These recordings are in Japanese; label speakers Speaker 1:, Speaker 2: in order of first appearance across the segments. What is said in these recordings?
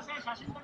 Speaker 1: Vamos fazer, já a gente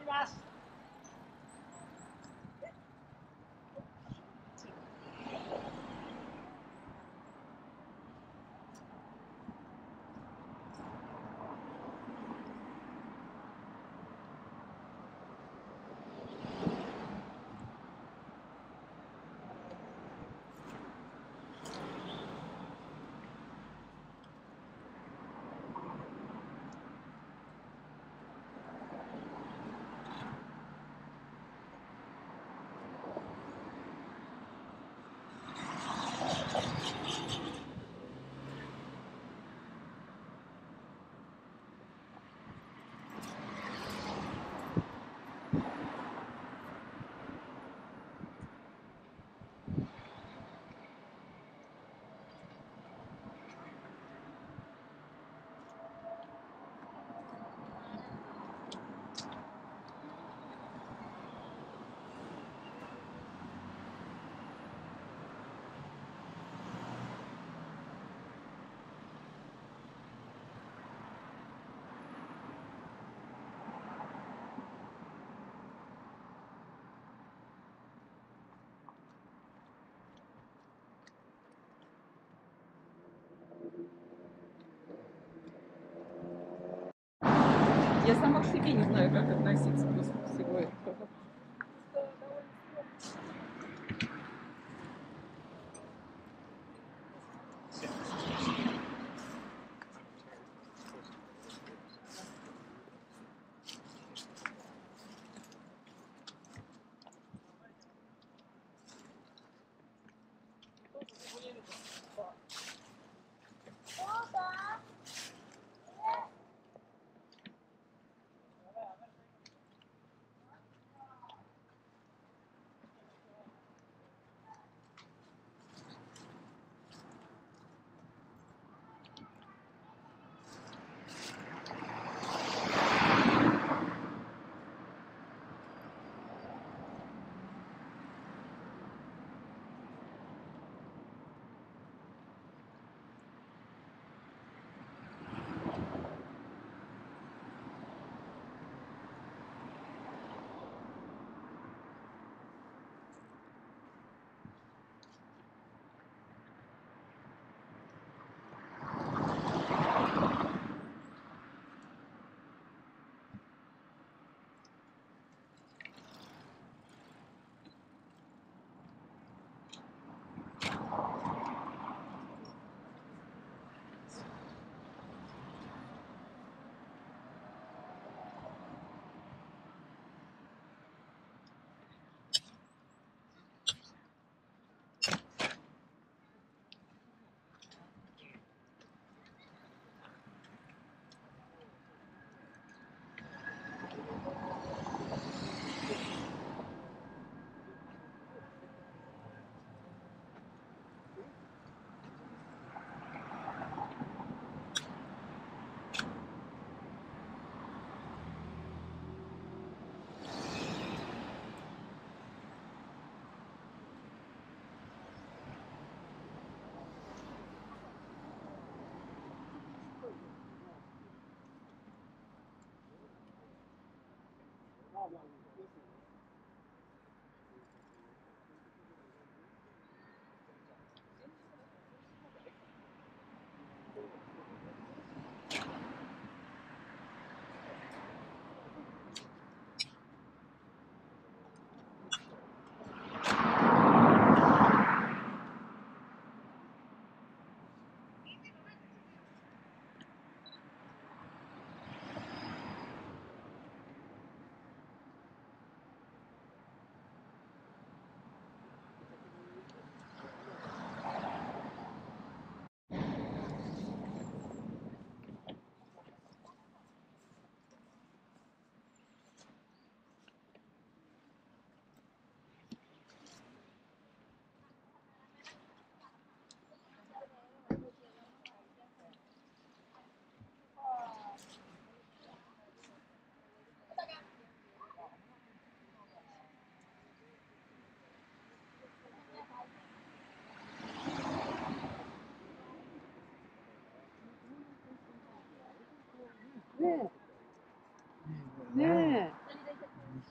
Speaker 2: Я сама к себе не знаю, как относиться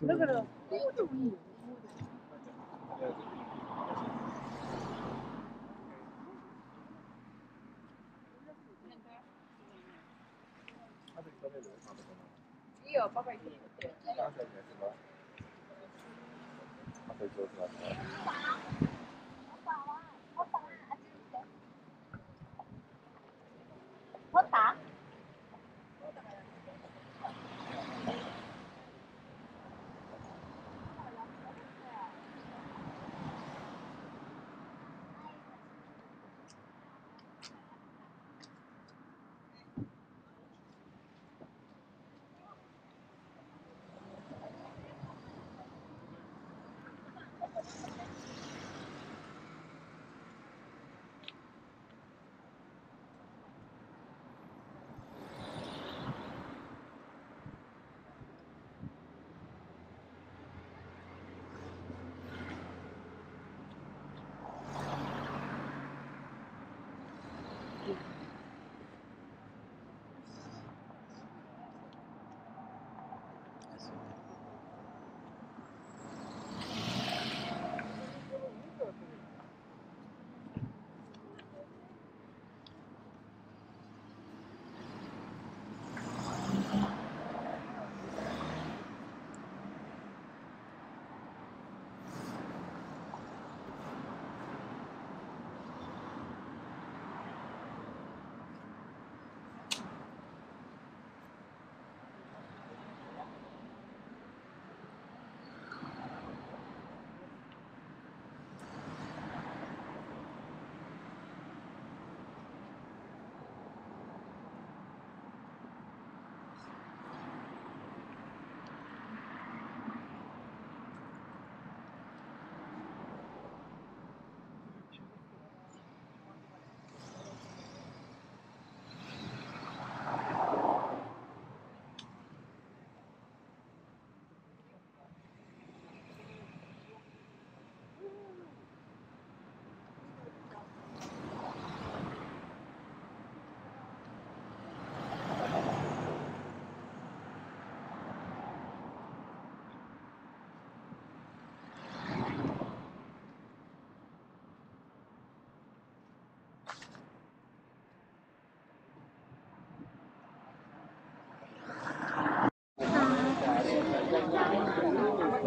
Speaker 2: だから、こうでもいいよ。いいよ、パパ行って。
Speaker 1: 取った
Speaker 3: ごゆ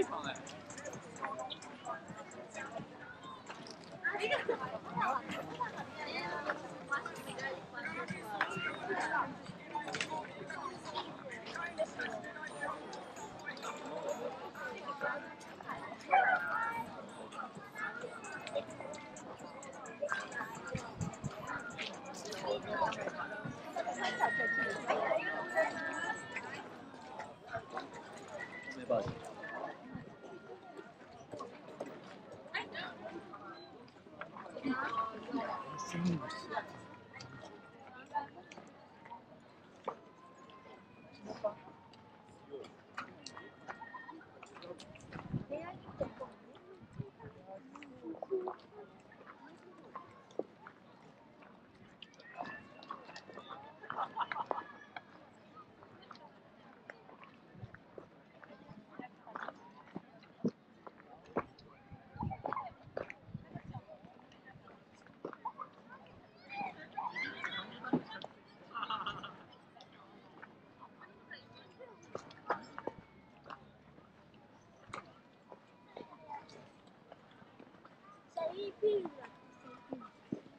Speaker 1: 地方嘞。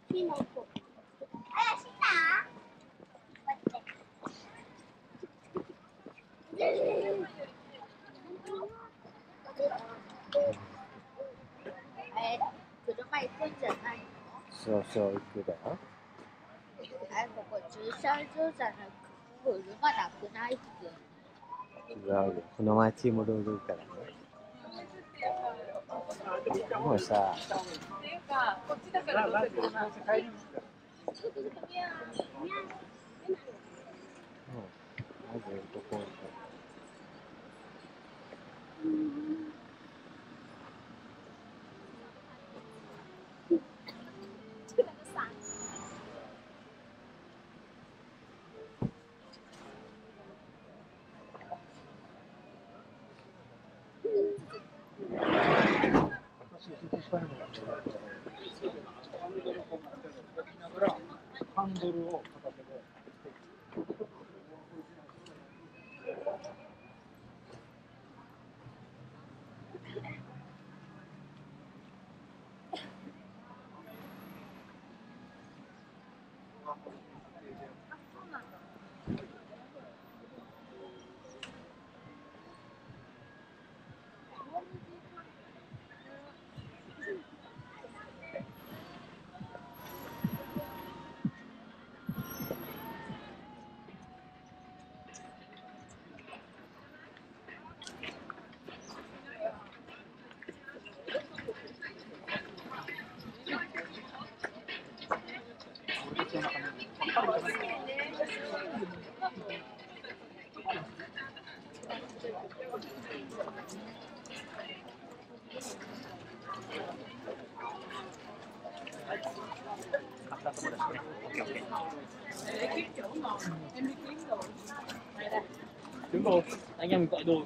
Speaker 1: 車の
Speaker 3: そうそう行くだ。よ
Speaker 1: ここ駐車場じゃなく車なくな
Speaker 3: いっいこの町戻るからね。もうさ、
Speaker 2: っていうか、こっちだからどうせ車。
Speaker 4: いやいや
Speaker 3: うん。まず
Speaker 5: ハンドルを片手で。
Speaker 6: Đứng cô anh em gọi đồ.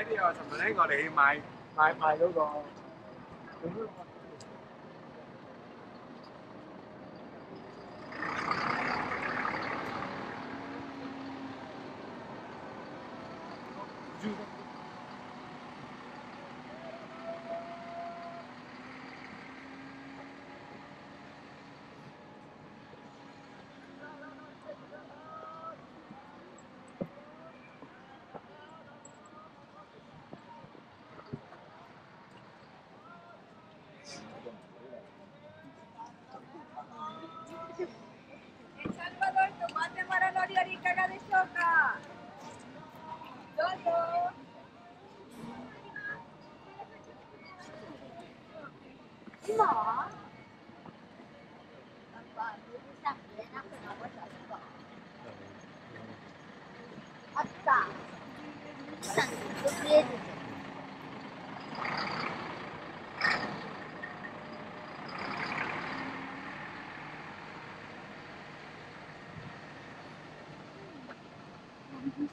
Speaker 5: Nhìn thấy đi rồi, thằng đấy gọi điện mày mày mày đâu rồi
Speaker 1: エ 見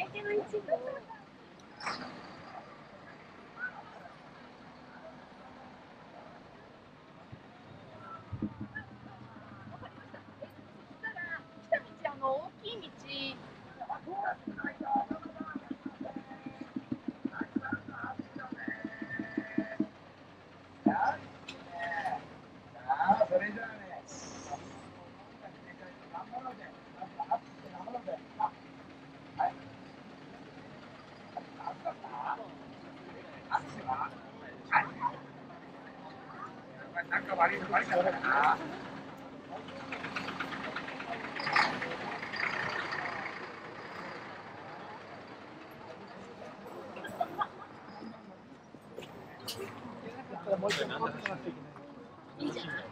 Speaker 1: えけの一部。もう
Speaker 4: 一回戻ってもらっ
Speaker 7: てい
Speaker 1: けない。
Speaker 7: いいじ
Speaker 8: ゃな
Speaker 1: い。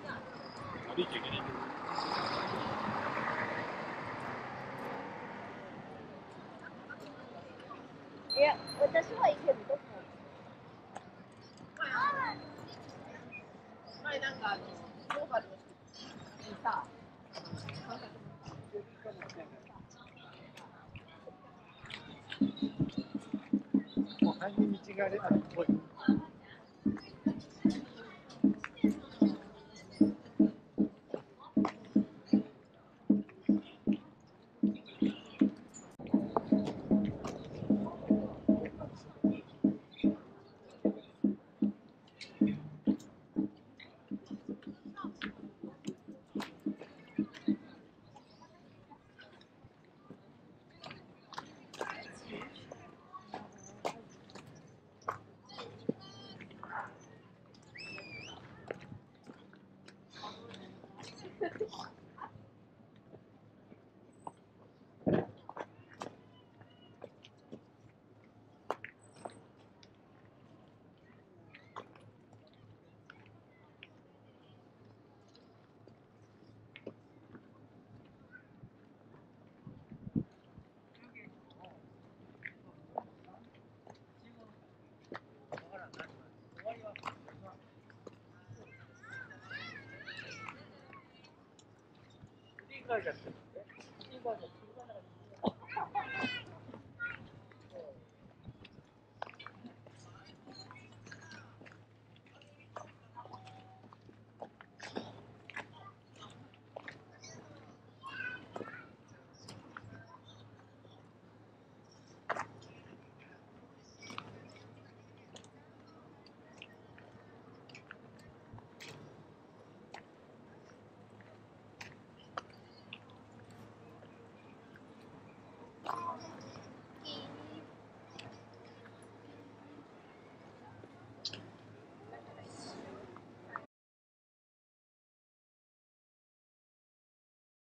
Speaker 9: 닭가슴살 같은데?